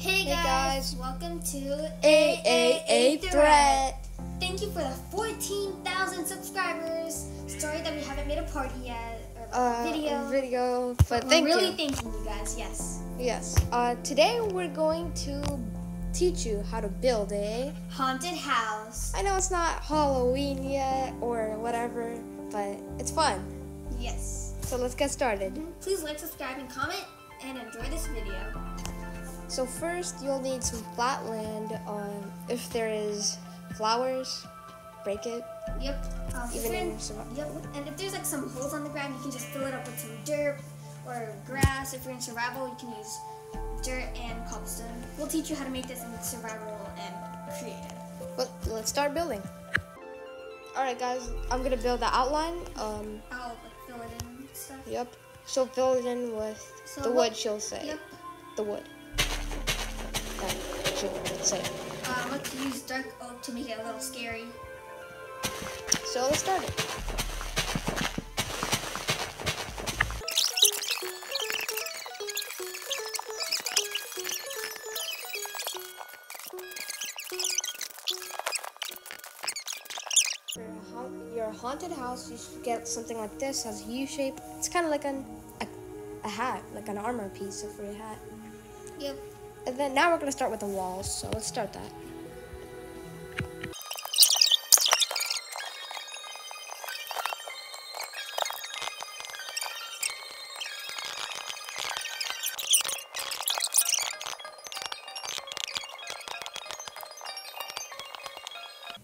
Hey, Hey, guys. guys. welcome to AAA Threat. Thank you for the 14,000 subscribers. Sorry that we haven't made a party yet or Uh, video. video, but We're thank really you. thanking you guys. Yes, yes. Uh, today we're going to teach you how to build a. haunted house. I know it's not Halloween yet or whatever, but it's fun. Yes. So let's get started. Please like, subscribe, and comment, and enjoy this video. So first, you'll need some flat land. Um, if there is flowers, break it. Yep. If Even in Yep. And if there's like some holes on the ground, you can just fill it up with some dirt or grass. If you're in survival, you can use dirt and cobblestone. We'll teach you how to make this in survival and creative. But let's start building. All right, guys. I'm gonna build the outline. Um, I'll fill it in and stuff. yep. She'll fill it in with So the wood. She'll say Yep. the wood. That she'll say. Uh, let's use dark oak to make it a little scary. So let's start it. For your haunted house, you should get something like this, has a U shape. It's kind of like an, a, a hat, like an armor piece for your hat. Yep. And then now we're gonna start with the walls, so let's start that.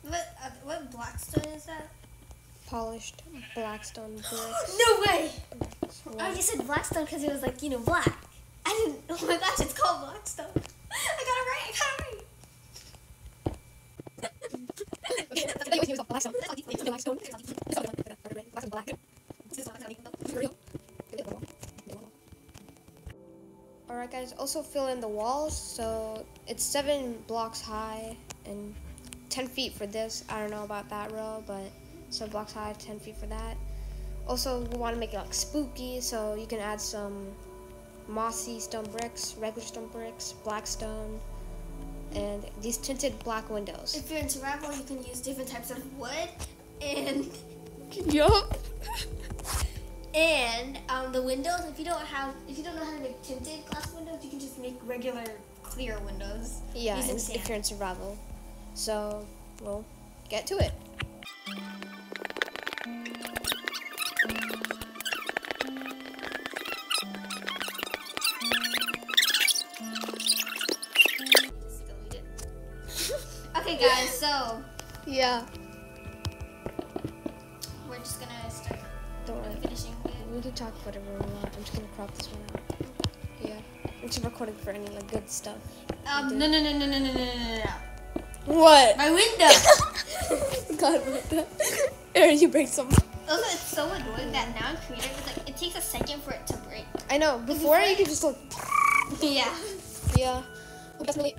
What uh, what blackstone is that? Polished blackstone bricks. No way! I just said blackstone because it was like you know black. Oh my gosh, it's called blackstone. I got it right. I got it right. Alright guys, also fill in the walls. So it's seven blocks high and 10 feet for this. I don't know about that row, but seven blocks high, 10 feet for that. Also, we want to make it like spooky, so you can add some mossy stone bricks, regular stone bricks, black stone, and these tinted black windows. If you're in survival, you can use different types of wood and Yup. and um, the windows. If you don't have, if you don't know how to make tinted glass windows, you can just make regular clear windows. Yeah, using and sand. if you're in survival. So, we'll get to it. Okay, guys. So Yeah. we're just gonna start Don't worry. finishing. it. We can talk whatever we want. I'm just gonna crop this one out. Yeah. I'm just recording for any like good stuff. Um, no, no, no, no, no, no, no, no, no, no. What? My window. God, what the? Aaron, you break something. Also, it's so annoying that now in creative, it's like it takes a second for it to break. I know. Before you could just like, Yeah. yeah. Definitely.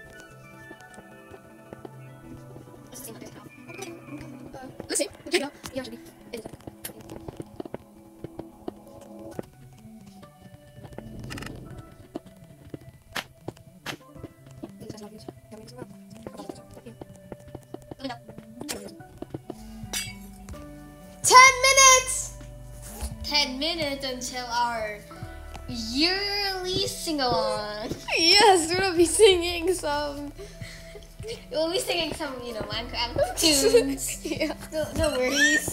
Ten minutes. Ten minutes until our yearly sing along. Yes, we'll be singing some. we'll be singing some, you know, Minecraft tunes. yeah. No, no worries.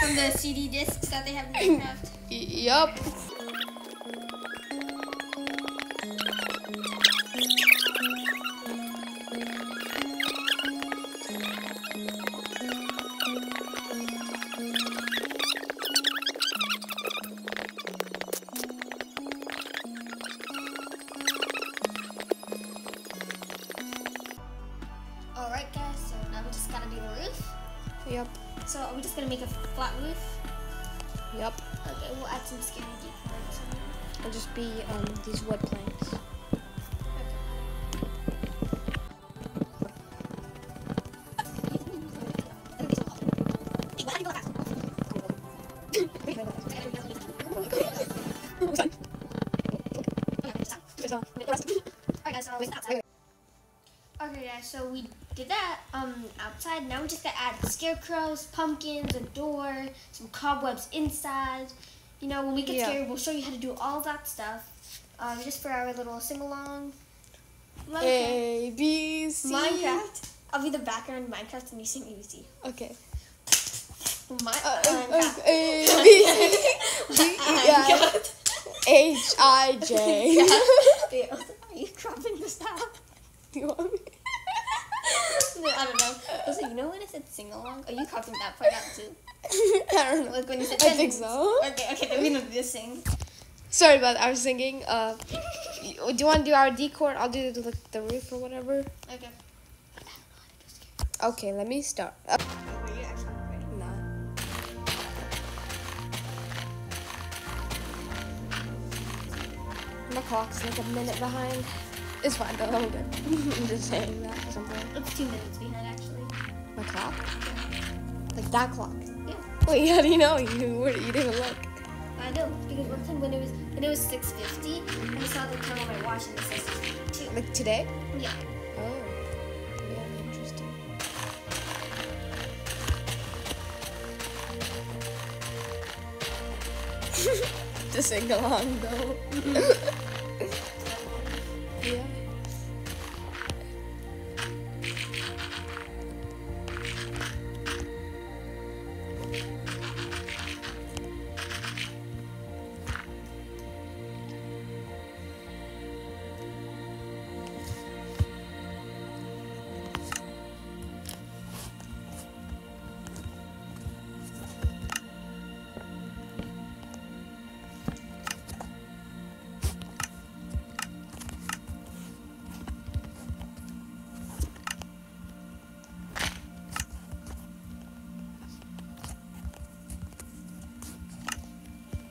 From the CD discs that they have in Minecraft. Yup. Alright, guys, so now we just gotta do the roof. Yep. So, are we just gonna make a flat roof? Yep. Okay, we'll add some scary decors. It'll just be um these wood planks. Alright, guys, so stop. Okay, guys, so we did that um outside. Now we just gotta add scarecrows, pumpkins, a door, some cobwebs inside. You know, when we get Yeah. scared, we'll show you how to do all that stuff. Um, just for our little sing along. Minecraft. A B C. Minecraft. I'll be the background Minecraft and you sing easy. Okay. My, Uh, Minecraft. uh, A B C D E F H I J. Are you cropping this out? Do you want me? I don't know. Also, you know when I said sing along? Are you copying that part out too? I don't know. Like when you said I think so. Okay, okay, then we don't do the sing. Sorry about that. I was singing. Uh, do you want to do our decor? I'll do the, the roof or whatever. Okay. Okay, let me start. Uh, Were you actually recording? nah. My clock's like a minute behind. It's fine though. I'm good. I'm just saying that for something. It's two minutes behind actually. My clock? Like that clock? Yeah. Wait, how do you know? You were you didn't look. I know because one time when it was when it was six fifty, I saw the time on my watch and it says six fifty two. Like today? Yeah. Oh. Yeah, interesting. to sing along though.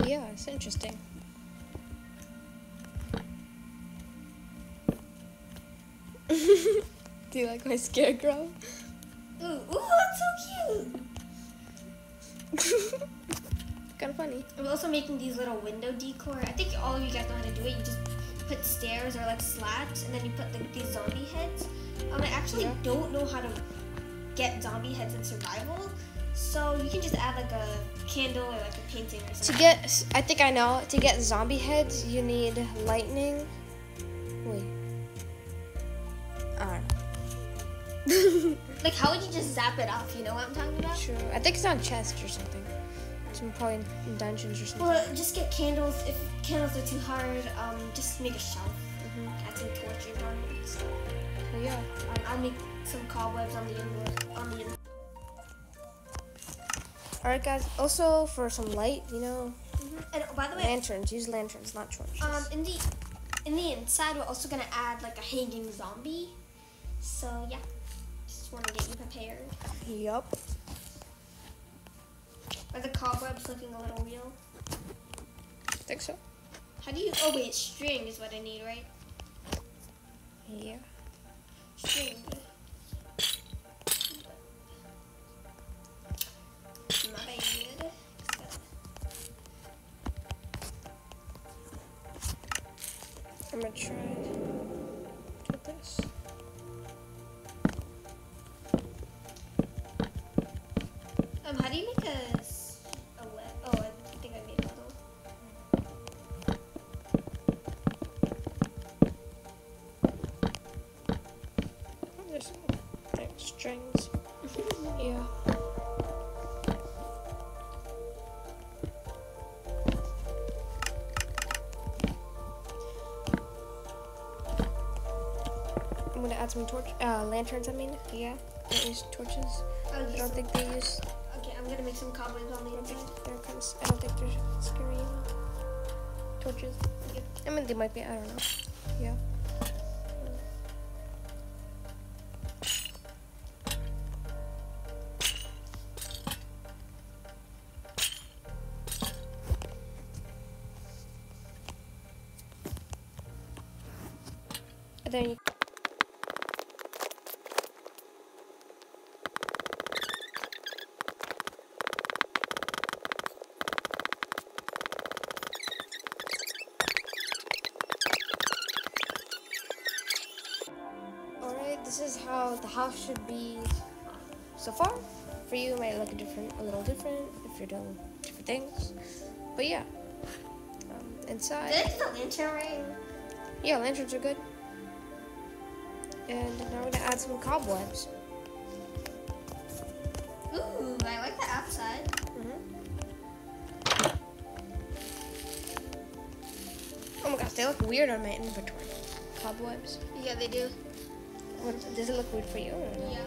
Yeah, it's interesting. Do you like my scarecrow? Ooh, ooh, that's so cute. kind of funny. I'm also making these little window decor. I think all of you guys know how to do it. You just put stairs or like slats, and then you put like these zombie heads. Um, I actually Yeah. don't know how to get zombie heads in survival, so you can just add like a candle or like a painting or something. To get, I think I know. To get zombie heads, you need lightning. Wait. I don't know. like, how would you just zap it off? You know what I'm talking about? True. I think it's on chest or something. Some probably in dungeons or something. Well, just get candles. If candles are too hard, um, just make a shelf. Mhm. Add some torches on it. So, Well, yeah. um, I'll make some cobwebs on the in- on the. All right, guys. Also for some light, you know, and oh, by the way, lanterns. Use lanterns, not torches. Um, in the in the inside, we're also gonna add like a hanging zombie. So yeah, just want to get you prepared. yup. Are the cobwebs looking a little real? I Think so. How do you? Oh wait, string is what I need, right? Yeah. String. I'm gonna try with this. Um, how do you make a a web? Oh, I think I made a little. Oh, There's like strings. yeah. Add some torch, uh, lanterns. I mean, yeah. Don't use torches. I don't think they use. Okay, I'm gonna make some cobwebs on the inside. they're kind of. I don't think they're scary. enough. Torches. Yep. I mean, they might be. I don't know. Yeah. How the house should be so far. For you, it might look a different, a little different if you're doing different things. But yeah, um, inside. Get the lantern right? Yeah, lanterns are good. And now we're gonna add some cobwebs. Ooh, I like the outside. Mm-hmm. Oh my gosh, they look weird on my inventory. Cobwebs. Yeah, they do. What, does it look weird for you? Or no? Yeah.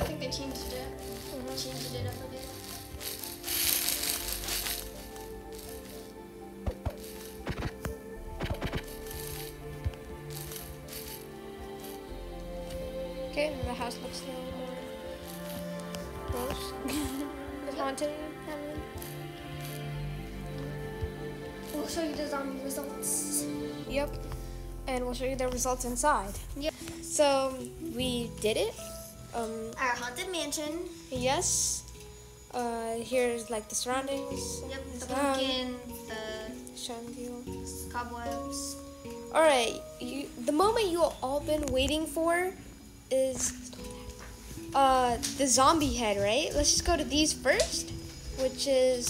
I think they changed it. Mhm. Changed it up a bit. Okay, the house looks a little more gross. Haunted. Helen. We'll show you the zombie results. Yep. And we'll show you the results inside. Yep. So we did it. Um, Our haunted mansion. yes. Uh, here's like the surroundings. Yep. The Um, pumpkin, the Shine view. cobwebs. All right. You, the moment you all been waiting for is uh the zombie head, right? Let's just go to these first, which is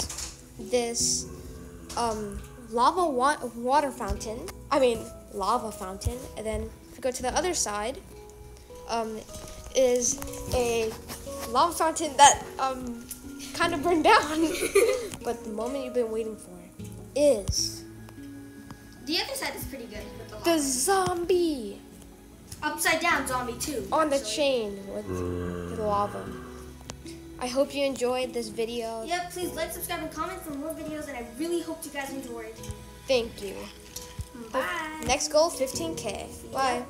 this um lava wa- water fountain. I mean lava fountain, and then if we go to the other side, um, is a lava fountain that um kind of burned down. but the moment you've been waiting for is The other side is pretty good with the, the zombie upside down zombie too. on the actually. chain with the lava. I hope you enjoyed this video. Yep. Please like, subscribe, and comment for more videos, and I really hope you guys enjoyed. Thank you. Bye. Next goal 15k. Bye.